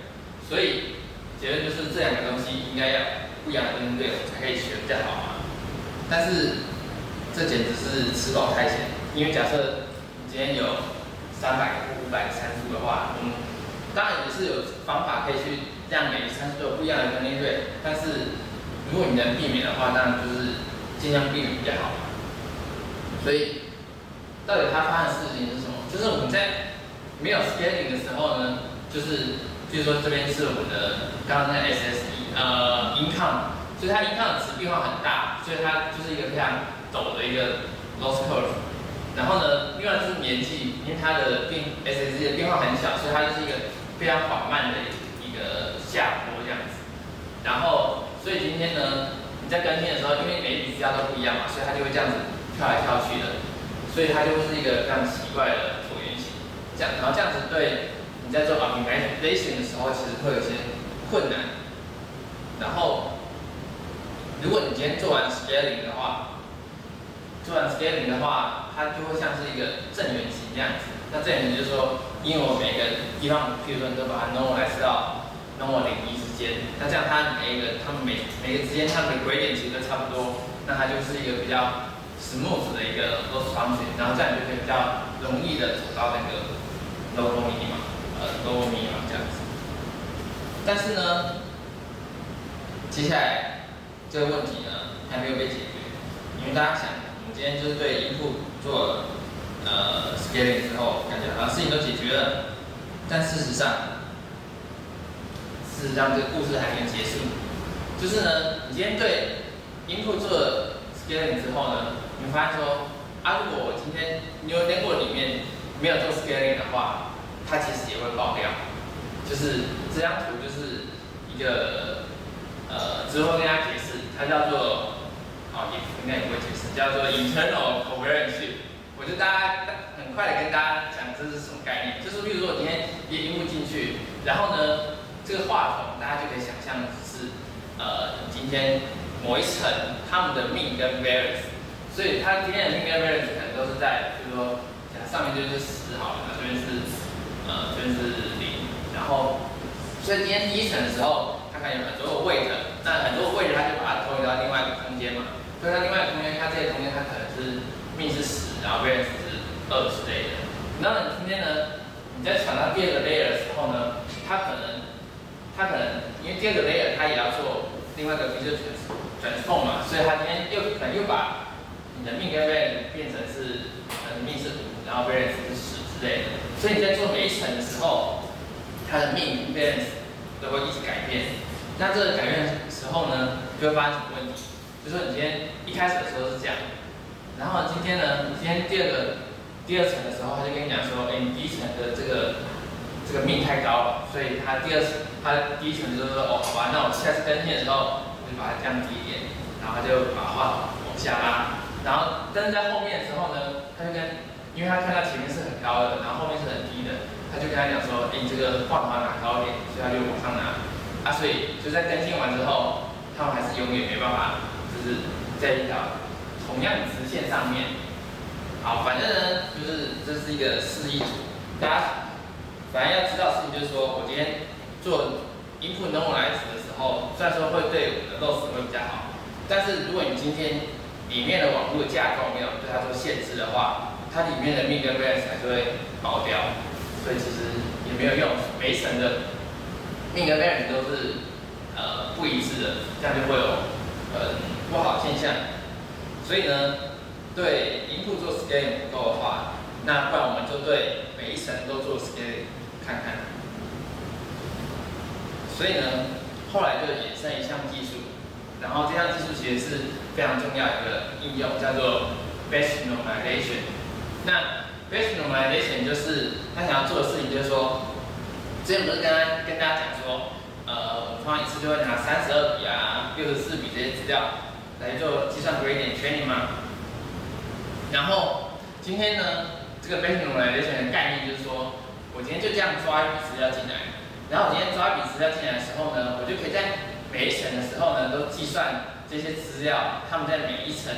所以结论就是这两个东西应该要不一样的 learning rate 才可以学比较好嘛。但是这简直是吃饱太闲，因为假设你今天有三百个或五百个参数的话，嗯。当然也是有方法可以去让每个参数都有不一样的分离率，但是如果你能避免的话，当然就是尽量避免比较好。所以到底它发生的事情是什么？就是我们在没有 scaling 的时候呢，就是比如说这边是我们的刚刚那 SSE 呃 income，所以它 income 值变化很大，所以它就是一个非常陡的一个 loss curve。然后呢，另外就是年纪，因为它的变 SSE 的变化很小，所以它就是一个。非常缓慢的一个下坡这样子，然后所以今天呢，在更新的时候，因为每一笔资料都不一样嘛，所以它就会这样子跳来跳去的，所以它就是一个非常奇怪的椭圆形，这样，然后这样子对你在做 optimization 的时候，其实会有些困难。然后如果你今天做完 scaling 的话，做完 scaling 的话，它就会像是一个正圆形这样子。那正圆形就是说。因为我每个地方，譬如说你都把它 normalize 到跟我零一之间，那这样它每一个，它们每每个之间它们的 gradient 其实都差不多，那它就是一个比较 smooth 的一个 loss function，然后这样就可以比较容易的走到那个 low minimum，呃 low minimum 这样子。但是呢，接下来这个问题呢还没有被解决，因为大家想，我们今天就是对 input 做。呃，scaling 之后，感觉好像事情都解决了，但事实上，事实上这个故事还没有结束。就是呢，你今天对 input 做了 scaling 之后呢，你发现说，啊，如果我今天 new network 里面没有做 scaling 的话，它其实也会爆掉。就是这张图就是一个，呃，之后跟大家解释，它叫做，哦，应该也不会解释，叫做 internal covalence。我就大家很快的跟大家讲这是什么概念，就是比如说我今天接音幕进去，然后呢，这个话筒大家就可以想象是呃今天某一层他们的命跟 variance，所以它今天的命跟 variance 可能都是在，就是说上面就是十好了，这边是呃这边是零，然后所以今天第一层的时候，它可能有很多个位置，那很多位置它就把它投影到另外一个空间嘛，所以它另外一个空间，它这个空间它可能是命是十。然后 variance 是二之类的。那你今天呢？你在传到第二个 layer 的时候呢，它可能它可能因为第二个 layer 它也要做另外一个 visual transform 嘛，所以它今天又可能又把你的命跟 variance 变成是呃命是五，然后 variance 是十之类的。所以你在做每一层的时候，它的命 variance 都会一直改变。那这个改变的时候呢，就会发生什么问题？就说你今天一开始的时候是这样，然后今天呢，今天第二个第二层的时候，他就跟你讲说，哎，你第一层的这个这个命太高了，所以他第二次他第一层就是说，哦，好吧，那我下次更新的时候，我就把它降低一点，然后他就把画往下拉，然后但是在后面的时候呢，他就跟，因为他看到前面是很高的，然后后面是很低的，他就跟他讲说，哎，你这个画法拿高一点，所以他就往上拿，啊，所以就在更新完之后，他们还是永远没办法。就是在一条同样直线上面，好，反正呢，就是这是一个示意图，大家反正要知道事情就是说，我今天做 input normalize 的时候，虽然说会对我的 loss 会比较好，但是如果你今天里面的网络架构没有对它做限制的话，它里面的 min 跟 variance 还是会爆掉，所以其实也没有用，每层的 min 跟 variance 都是呃不一致的，这样就会有呃。不好现象，所以呢，对 input 做 scaling 不够的话，那不然我们就对每一层都做 scaling 看看。所以呢，后来就衍生一项技术，然后这项技术其实是非常重要一个应用，叫做 batch normalization。那 batch normalization 就是他想要做的事情，就是说，之前不是跟他跟大家讲说，呃，我们通常一次就会拿三十二笔啊、六十四笔这些资料。来做计算 gradient training 吗？然后今天呢，这个 batch normalization 的概念就是说，我今天就这样抓一笔资料进来，然后我今天抓一笔资料进来的时候呢，我就可以在每一层的时候呢，都计算这些资料，他们在每一层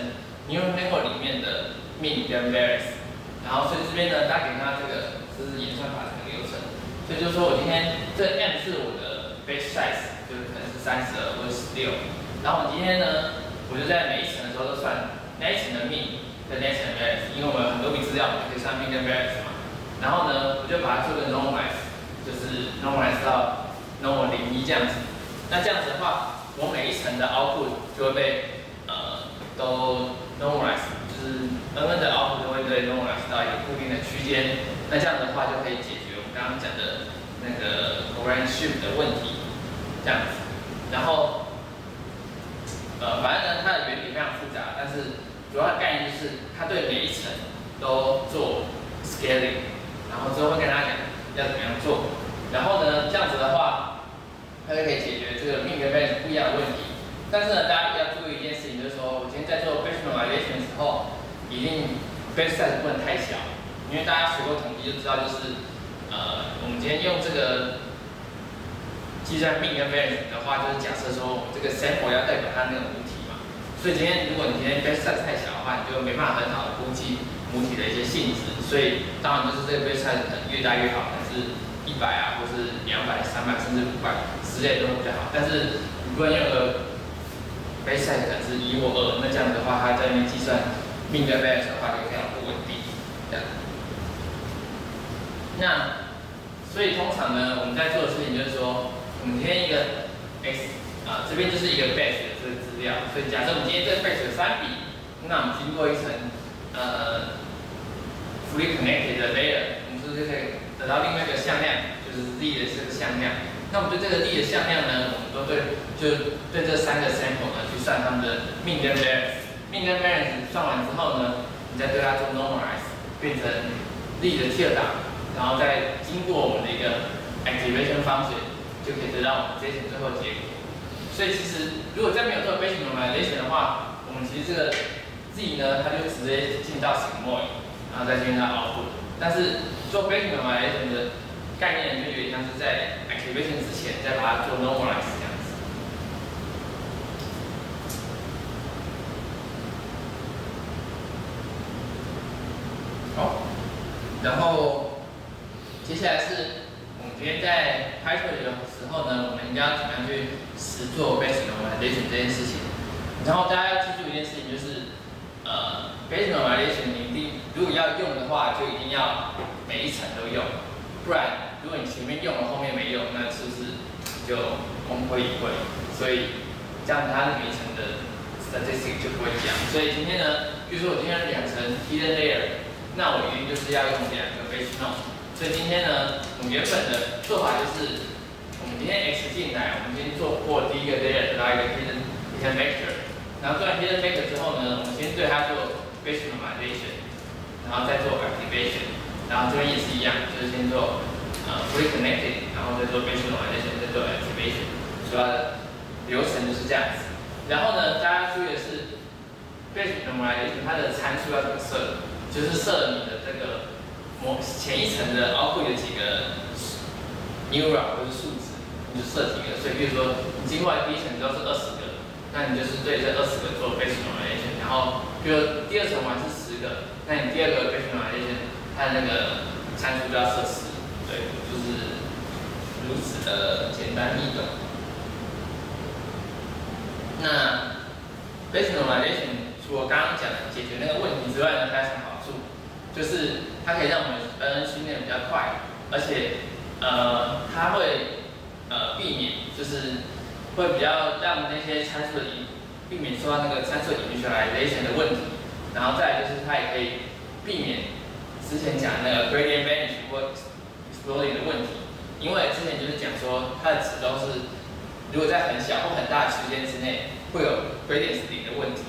neural network 里面的 mean 跟 variance。然后所以这边呢，大家可以看到这个这是演算法整个流程。所以就是说我今天这 m 是我的 batch size，就是可能是三十二或者十六。然后我今天呢？我就在每一层的时候都算那一层的命跟那一层的 variance，因为我们有很多笔资料，我们可以算命跟 variance 嘛。然后呢，我就把它做个 normalize，就是 normalize 到 normal 零一这样子。那这样子的话，我每一层的 output 就会被呃都 normalize，就是 n n 的 output 都会被 normalize 到一个固定的区间。那这样的话就可以解决我们刚刚讲的那个 covariance shift 的问题，这样子。然后呃，反正呢，它的原理非常复杂，但是主要的概念就是它对每一层都做 scaling，然后之后会跟大家讲要怎么样做。然后呢，这样子的话，它就可以解决这个命跟 variance 不一样的问题。但是呢，大家要注意一件事情，就是说我今天在做 batch normalization 的时候，一定 batch size 不能太小，因为大家学过统计就知道，就是呃，我们今天用这个。计算命跟 variance 的话，就是假设说这个 sample 要代表它那个母体嘛，所以今天如果你今天 base size 太小的话，你就没办法很好的估计母体的一些性质，所以当然就是这个 base size 可能越大越好，可能是一百啊，或是两百、三百，甚至五百之类都会比较好。但是如果用个 base size 可能是一或二，那这样的话，它在那边计算命跟 variance 的话就非常不稳定。这样，那所以通常呢，我们在做的事情就是说。我们填一个 x 啊，这边就是一个 base 的这个资料，所以假设我们今天这个 base 有三笔，那我们经过一层呃 fully connected 的 layer，我们是不是就可以得到另外一个向量，就是 z 的这个向量？那我们对这个 z 的向量呢，我们都对，就对这三个 sample 呢去算它们的 mean 跟 variance，mean variance 算完之后呢，你再对它做 normalize，变成 z 的 t 档，然后再经过我们的一个 activation function。就可以得到我们这一层最后结果。所以其实如果再没有做 batch normalization 的话，我们其实这个 z 呢，它就直接进到 sigmoid，然后再进到 output。但是做 batch normalization 的概念就有点像是在 activation 之前再把它做 normalize 这样子。好，然后接下来是我们今天在 Python 里的。后呢，我们应该要怎么样去实做 batch normalization 这件事情？然后大家要记住一件事情，就是呃，batch normalization 你一定如果要用的话，就一定要每一层都用，不然如果你前面用了，后面没用，那是不是就功亏一篑，所以这样它的每一层的 statistic 就不会讲。所以今天呢，比如说我今天两层 hidden layer，那我一定就是要用两个 base node。所以今天呢，我们原本的做法就是，我们今天 x 进来，我们先做过第一个 layer 得到一个 hidden hidden vector，然后做完 hidden vector 之后呢，我们先对它做 base normalization，然后再做 activation，然后这边也是一样，就是先做呃 fully connected，然后再做 base normalization，再做 activation，主要的流程就是这样子。然后呢，大家注意的是，base normalization 它的参数要怎么设？就是设你的这个模前一层的 output 有几个 neuron 或是数值，你就设几个。所以比如说你经过第一层都是二十个，那你就是对这二十个做 base normalization，然后比如第二层完是十个，那你第二个 base normalization 它的那个参数就要设十，对，就是如此的简单易懂。那 base normalization 除了刚刚讲的解决那个问题之外呢，还有什么好处？就是它可以让我们 N 训练比较快，而且呃它会呃避免就是会比较让那些参数的避免受到那个参数引出来雷神的问题，然后再就是它也可以避免之前讲那个 gradient vanish 或 exploding 的问题，因为之前就是讲说它的值都是如果在很小或很大的时间之内会有 gradient 零的问题，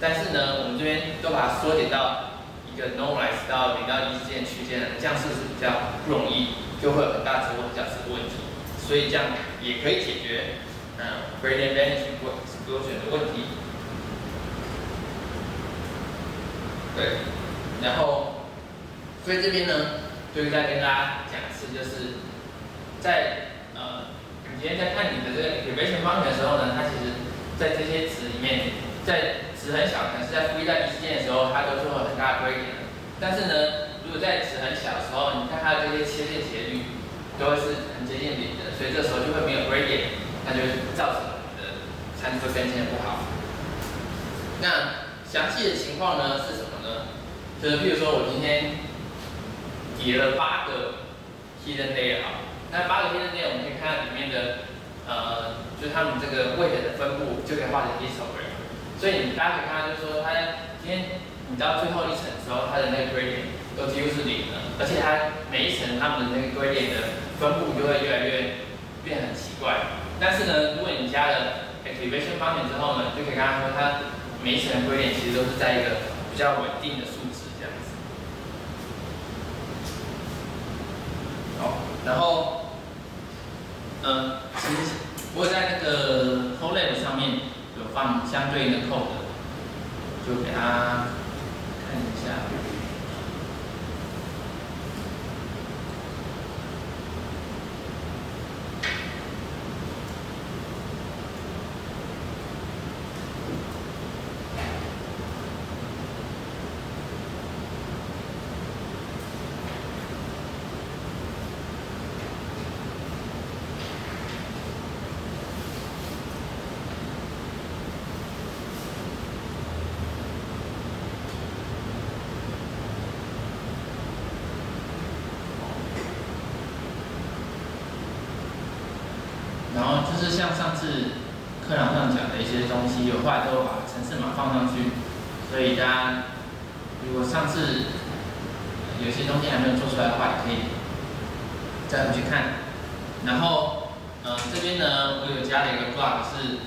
但是呢我们这边都把它缩减到一个 normalize 到零到一之间区间，这样是不是比较不容易就会有很大值或很小值的问题，所以这样也可以解决嗯 gradient vanish 或多选的问题，对，然后，所以这边呢，就是再跟大家讲一次，就是在呃，你今天在看你的这个 equation 方程的时候呢，它其实在这些值里面，在值很小，可能是在负一在一之间的时候，它都做了很大的 gradient，但是呢，如果在值很小的时候，你看它的这些切线斜率都会是很接近零的，所以这时候就会没有 gradient，那就造成。参数变迁不好。那详细的情况呢是什么呢？就是比如说我今天叠了八个 hidden day 啊，那八个 hidden day 我们可以看到里面的呃，就是它们这个位置的分布就可以画成 histogram。所以你大家可以看到，就是说它今天你到最后一层的时候，它的那个 gradient 都几乎是零的，而且它每一层它们的那个 gradient 的分布就会越来越变很奇怪。但是呢，如果你加了理规线方面之后呢，就可以看到说它每一层规点其实都是在一个比较稳定的数值这样子。好，然后，嗯，其实我在那个 Colab 上面有放相对应的 code，就给他看一下。就是像上次课堂上讲的一些东西，有后来都把程式码放上去，所以大家如果上次有些东西还没有做出来的话，也可以再回去看。然后，嗯，这边呢，我有加了一个 block，是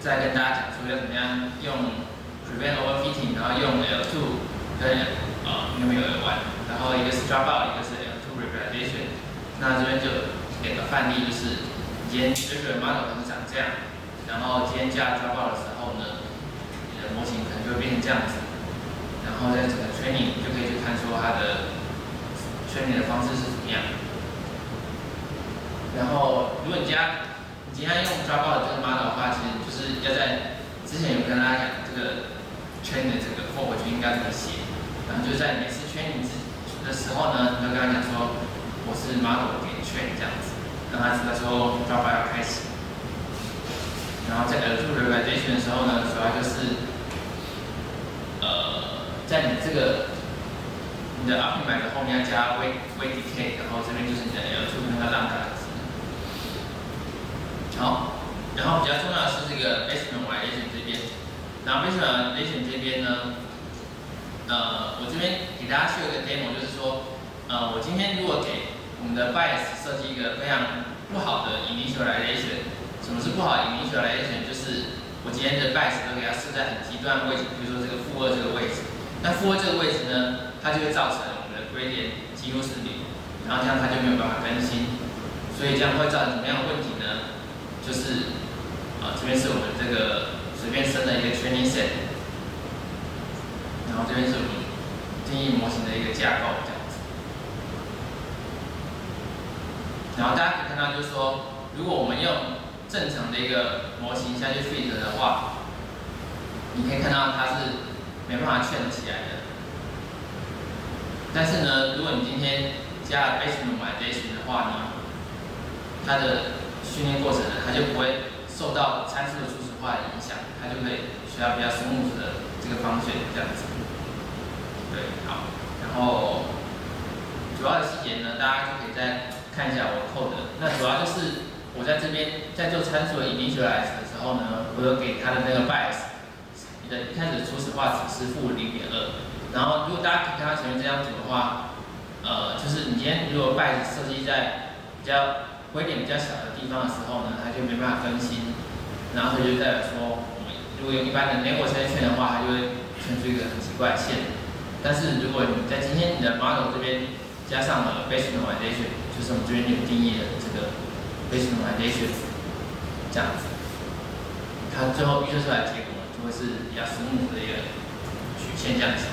在跟大家讲说要怎么样用 prevent overfitting，然后用 L2 跟呃因为有 L1，然后一个是 dropout，一个是 L2 representation。那这边就给个范例，就是。今天这个 model 可能长这样，然后今天加抓报的时候呢，你的模型可能就会变成这样子，然后在整个 training 就可以去看出它的 training 的方式是怎么样。然后如果你加你今天用抓报的这个 model 的话，其实就是要在之前有跟大家讲这个 training 的这个 for 就应该怎么写，然后就在每次 training 的时候呢，你就跟他讲说我是 model 给 train 这样子。刚开始的时候爸要开始，然后在 L2 Redition 的时候呢，主要就是呃在你这个你的 upping 的后面要加 v，vdk，然后这边就是你的 L2 跟那个 Lambda。好，然后比较重要的是这个 basement redition 这边，然后 basement redition 这边呢，呃，我这边给大家秀一个 demo，就是说呃，我今天如果给。我们的 bias 设计一个非常不好的 initialization。什么是不好 initialization？就是我今天的 bias 都给它设在很极端的位置，比如说这个负二这个位置。那负二这个位置呢，它就会造成我们的 gradient 几乎是零，然后这样它就没有办法更新。所以这样会造成什么样的问题呢？就是啊，这边是我们这个随便生的一个 training set，然后这边是我们定义模型的一个架构这样子。然后大家可以看到，就是说，如果我们用正常的一个模型下去 fit 的话，你可以看到它是没办法圈起来的。但是呢，如果你今天加了 Bayes normalization 的话呢，它的训练过程呢，它就不会受到参数的初始化的影响，它就可以学到比较生物的这个方式这样子。对，好，然后主要的细节呢，大家就可以在看一下我 code。那主要就是我在这边在做参数的 initialize 的时候呢，我有给它的那个 bias，你的一开始初始化只是负零点二，然后如果大家可以看到前面这张图的话，呃，就是你今天如果 bias 设计在比较灰点比较小的地方的时候呢，它就没办法更新，然后它就代表说，我们如果用一般的 network 圈的话，它就会圈出一个很奇怪的线。但是如果你在今天你的 model 这边加上了 Bayes normalization，就是我们这边有定义的这个 Bayes normalization，这样子，它最后预测出来的结果，就会是比较舒服的一个曲线这样子。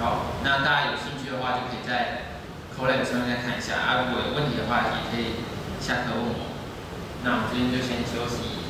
好，那大家有兴趣的话，就可以在 Colab 上面再看一下啊，如果有问题的话，也可以下课问我。那我们今天就先休息。